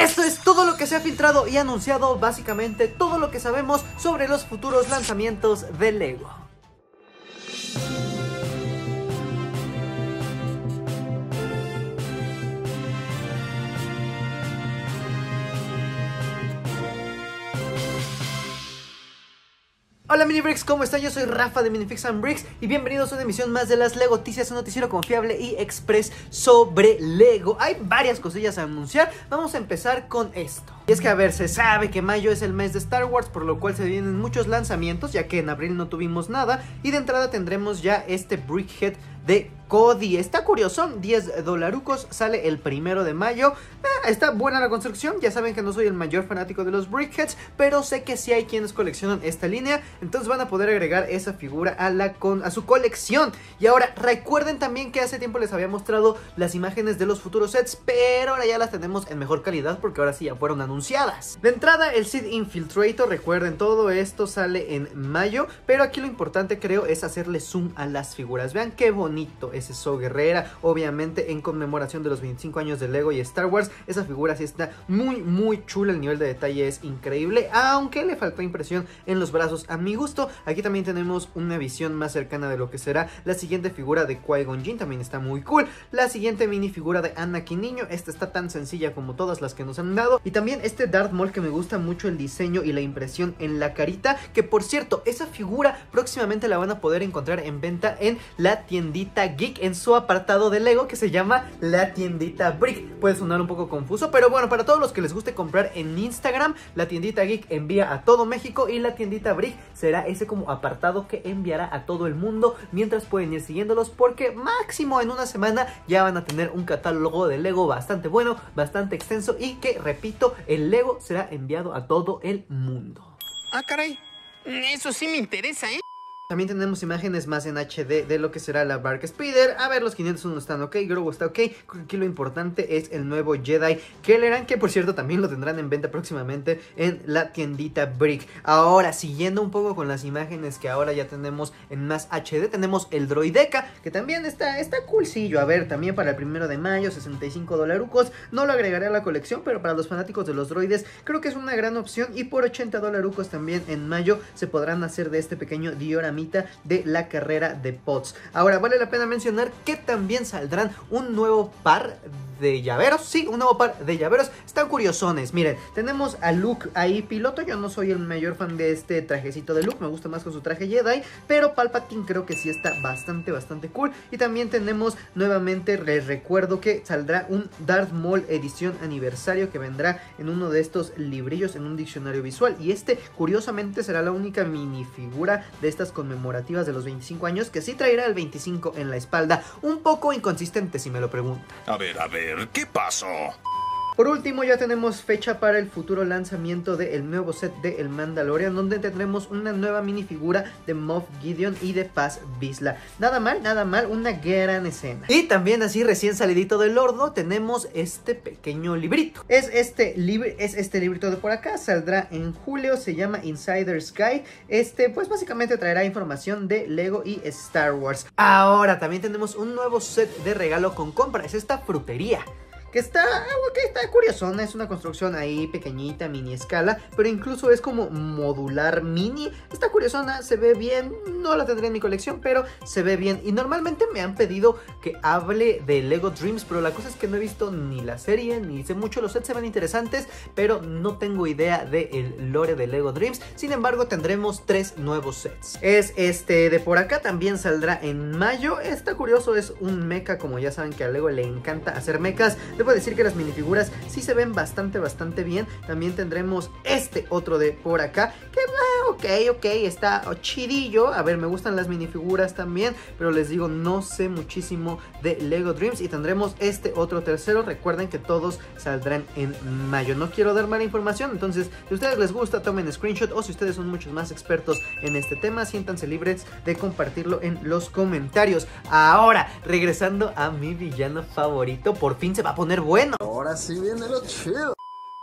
Esto es todo lo que se ha filtrado y anunciado, básicamente todo lo que sabemos sobre los futuros lanzamientos de LEGO. Hola mini bricks, ¿cómo están? Yo soy Rafa de Minifix and Bricks y bienvenidos a una emisión más de las Lego Noticias, un noticiero confiable y express sobre Lego. Hay varias cosillas a anunciar, vamos a empezar con esto. Y es que a ver, se sabe que mayo es el mes de Star Wars, por lo cual se vienen muchos lanzamientos, ya que en abril no tuvimos nada y de entrada tendremos ya este Brickhead de Cody. Está curioso, 10 dolarucos, sale el primero de mayo. Ah, está buena la construcción, ya saben que no soy el mayor fanático de los Brickheads, pero sé que sí hay quienes coleccionan esta línea, entonces van a poder agregar esa figura a, la a su colección. Y ahora, recuerden también que hace tiempo les había mostrado las imágenes de los futuros sets, pero ahora ya las tenemos en mejor calidad porque ahora sí ya fueron anunciadas. De entrada, el Seed Infiltrator, recuerden, todo esto sale en mayo, pero aquí lo importante creo es hacerle zoom a las figuras. Vean qué bonito es eso guerrera, obviamente en conmemoración de los 25 años de Lego y Star Wars. Esa figura sí está muy muy chula, el nivel de detalle es increíble, aunque le faltó impresión en los brazos a mi gusto. Aquí también tenemos una visión más cercana de lo que será la siguiente figura de Qui-Gon Jinn, también está muy cool. La siguiente mini figura de Anakin Niño, esta está tan sencilla como todas las que nos han dado. Y también este Darth Maul que me gusta mucho el diseño y la impresión en la carita, que por cierto, esa figura próximamente la van a poder encontrar en venta en la tiendita Geek en su apartado de Lego que se llama la tiendita Brick. Puede sonar un poco confuso, pero bueno, para todos los que les guste comprar en Instagram, la tiendita Geek envía a todo México y la tiendita Brick será ese como apartado que enviará a todo el mundo mientras pueden ir siguiéndolos porque máximo en una semana ya van a tener un catálogo de Lego bastante bueno, bastante extenso y que, repito, el Lego será enviado a todo el mundo. Ah, caray. Eso sí me interesa, ¿eh? También tenemos imágenes más en HD de lo que será la Bark Speeder. A ver, los 501 están ok, Grogu está ok. Aquí lo importante es el nuevo Jedi Kelleran, que por cierto también lo tendrán en venta próximamente en la tiendita Brick. Ahora, siguiendo un poco con las imágenes que ahora ya tenemos en más HD, tenemos el Droideca, que también está, está coolcillo. A ver, también para el primero de mayo, 65 dolarucos. No lo agregaré a la colección, pero para los fanáticos de los droides, creo que es una gran opción. Y por 80 dolarucos también en mayo se podrán hacer de este pequeño diorama de la carrera de Pots. Ahora, vale la pena mencionar que también saldrán un nuevo par de llaveros. Sí, un nuevo par de llaveros. Están curiosones. Miren, tenemos a Luke ahí piloto. Yo no soy el mayor fan de este trajecito de Luke. Me gusta más con su traje Jedi. Pero Palpatine creo que sí está bastante, bastante cool. Y también tenemos nuevamente, les recuerdo que saldrá un Darth Maul edición aniversario que vendrá en uno de estos librillos en un diccionario visual. Y este, curiosamente, será la única minifigura de estas conmemorativas de los 25 años que sí traerá el 25 en la espalda. Un poco inconsistente si me lo preguntan. A ver, a ver. ¿qué pasó? Por último ya tenemos fecha para el futuro lanzamiento del nuevo set de El Mandalorian donde tendremos una nueva minifigura de Moff Gideon y de Paz Vizsla. Nada mal, nada mal, una gran escena. Y también así recién salidito del horno tenemos este pequeño librito. Es este, es este librito de por acá, saldrá en julio, se llama Insider Sky. Este pues básicamente traerá información de Lego y Star Wars. Ahora también tenemos un nuevo set de regalo con compra, es esta frutería que está, que está curiosona, es una construcción ahí pequeñita, mini escala, pero incluso es como modular mini, está curiosona, se ve bien, no la tendré en mi colección, pero se ve bien, y normalmente me han pedido que hable de Lego Dreams, pero la cosa es que no he visto ni la serie, ni sé mucho, los sets se ven interesantes, pero no tengo idea del lore de Lego Dreams, sin embargo tendremos tres nuevos sets, es este de por acá, también saldrá en mayo, está curioso, es un mecha, como ya saben que a Lego le encanta hacer mechas, Debo decir que las minifiguras sí se ven bastante, bastante bien. También tendremos este otro de por acá. Que, ah, ok, ok, está chidillo. A ver, me gustan las minifiguras también. Pero les digo, no sé muchísimo de Lego Dreams. Y tendremos este otro tercero. Recuerden que todos saldrán en mayo. No quiero dar mala información. Entonces, si a ustedes les gusta, tomen screenshot. O si ustedes son muchos más expertos en este tema, siéntanse libres de compartirlo en los comentarios. Ahora, regresando a mi villano favorito. Por fin se va a poner bueno. Ahora sí viene lo chido.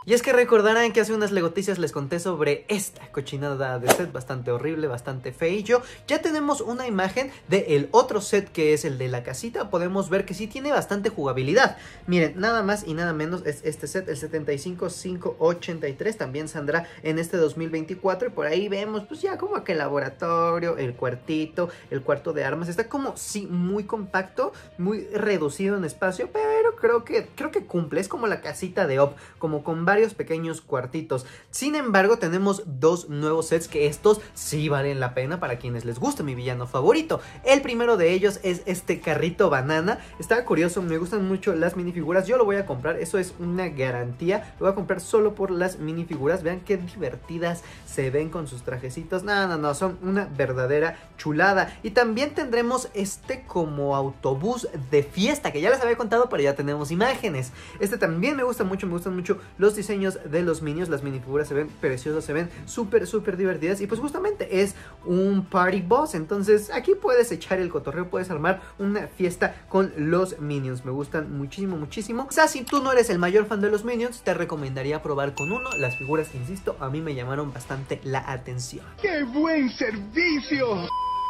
Y es que recordarán que hace unas legoticias les conté sobre esta cochinada de set bastante horrible, bastante feillo. Ya tenemos una imagen del otro set que es el de la casita. Podemos ver que sí tiene bastante jugabilidad. Miren, nada más y nada menos es este set, el 75583. También saldrá en este 2024. Y por ahí vemos, pues ya como que el laboratorio, el cuartito, el cuarto de armas. Está como, sí, muy compacto, muy reducido en espacio. Pero creo que, creo que cumple. Es como la casita de Op, como con varios pequeños cuartitos. Sin embargo, tenemos dos nuevos sets que estos sí valen la pena para quienes les guste mi villano favorito. El primero de ellos es este carrito banana. Está curioso, me gustan mucho las minifiguras. Yo lo voy a comprar, eso es una garantía. Lo voy a comprar solo por las minifiguras. Vean qué divertidas se ven con sus trajecitos. No, no, no, son una verdadera chulada. Y también tendremos este como autobús de fiesta, que ya les había contado, pero ya tenemos imágenes. Este también me gusta mucho, me gustan mucho los diseños diseños de los minions, las minifiguras se ven preciosas, se ven súper, súper divertidas. Y pues justamente es un party boss. Entonces aquí puedes echar el cotorreo, puedes armar una fiesta con los minions. Me gustan muchísimo, muchísimo. Sea, si tú no eres el mayor fan de los minions, te recomendaría probar con uno. Las figuras, insisto, a mí me llamaron bastante la atención. ¡Qué buen servicio!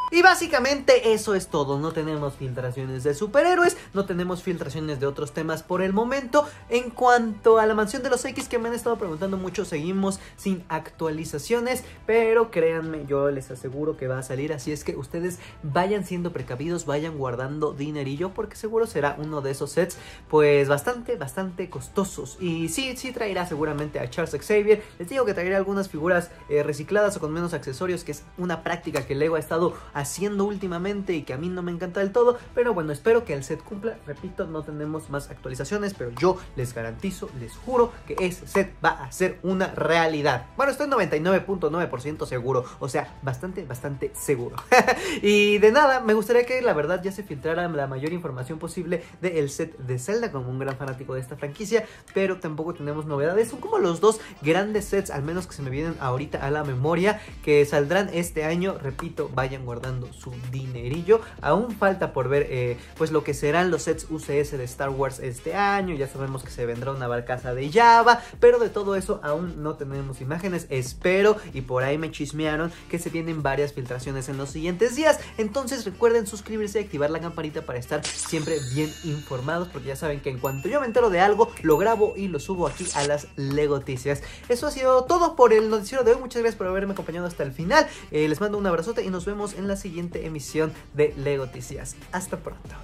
Y básicamente eso es todo, no tenemos filtraciones de superhéroes, no tenemos filtraciones de otros temas por el momento. En cuanto a la mansión de los X que me han estado preguntando mucho, seguimos sin actualizaciones, pero créanme, yo les aseguro que va a salir, así es que ustedes vayan siendo precavidos, vayan guardando dinerillo, porque seguro será uno de esos sets, pues bastante, bastante costosos. Y sí, sí traerá seguramente a Charles Xavier, les digo que traerá algunas figuras eh, recicladas o con menos accesorios, que es una práctica que Lego ha estado haciendo últimamente y que a mí no me encanta del todo. Pero bueno, espero que el set cumpla. Repito, no tenemos más actualizaciones, pero yo les garantizo, les juro que ese set va a ser una realidad. Bueno, estoy 99.9% seguro, o sea, bastante, bastante seguro. y de nada, me gustaría que la verdad ya se filtrara la mayor información posible del set de Zelda, como un gran fanático de esta franquicia, pero tampoco tenemos novedades. Son como los dos grandes sets, al menos que se me vienen ahorita a la memoria, que saldrán este año. Repito, vayan guardando su dinerillo. Aún falta por ver eh, pues lo que serán los sets UCS de Star Wars este año. Ya sabemos que se vendrá una barcaza de Java, pero de todo eso aún no tenemos imágenes. Espero y por ahí me chismearon que se vienen varias filtraciones en los siguientes días. Entonces recuerden suscribirse y activar la campanita para estar siempre bien informados porque ya saben que en cuanto yo me entero de algo lo grabo y lo subo aquí a las Legoticias. Eso ha sido todo por el noticiero de hoy. Muchas gracias por haberme acompañado hasta el final. Eh, les mando un abrazote y nos vemos en la siguiente emisión de Legoticias. Hasta pronto.